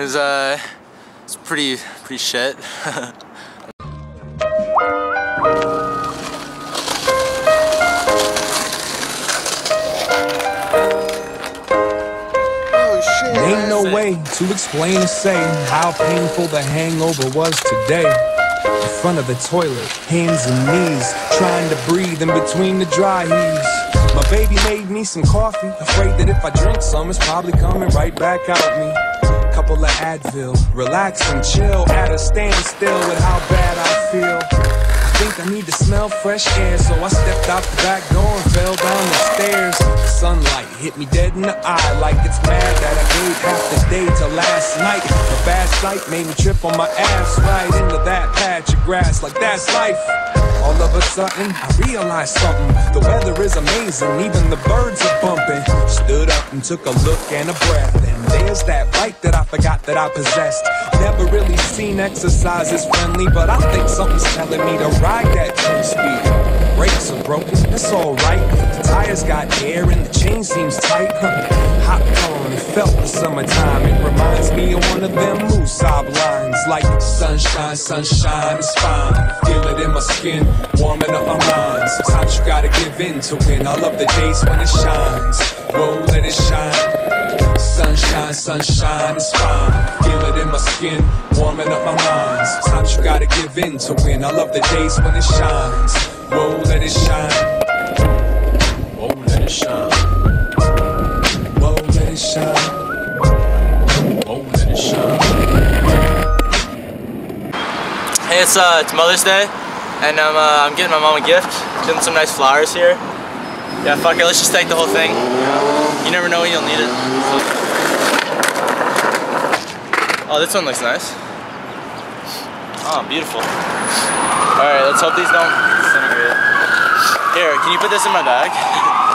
It's uh, it's pretty pretty shit. Ain't no way to explain or say how painful the hangover was today. In front of the toilet, hands and knees, trying to breathe in between the dry heaves. My baby made me some coffee, afraid that if I drink some, it's probably coming right back out of me. Couple of Advil, relax and chill at a standstill with how bad I feel. I think I need to smell fresh air, so I stepped out the back door and fell down the stairs. Sunlight hit me dead in the eye, like it's mad that I gave half the day to last night. A bad sight made me trip on my ass right into that patch of grass, like that's life. All of a sudden, I realized something. The weather is amazing, even the birds are bumping. Stood up and took a look and a breath, and there's that bike that I forgot that I possessed. Never really seen exercise as friendly, but I think something's telling me to ride that 10 speed. Brakes are broken, it's alright. Tires got air and the chain seems tight. Huh. Hopped on and felt the summertime. It reminds me of one of them Musab lines. Like sunshine, sunshine is fine. Feel it in my skin, warming up my mind. Sometimes you gotta give in to win. I love the days when it shines. Whoa, let it shine. Sunshine, sunshine is fine. Feel it in my skin, warming up my mind. Sometimes you gotta give in to win. I love the days when it shines. Whoa, let it shine. Hey, it's uh, it's Mother's Day, and I'm uh, I'm getting my mom a gift. Getting some nice flowers here. Yeah, fuck it. Let's just take the whole thing. You never know when you'll need it. Oh, this one looks nice. Oh, beautiful. All right, let's hope these don't disintegrate. Here, can you put this in my bag?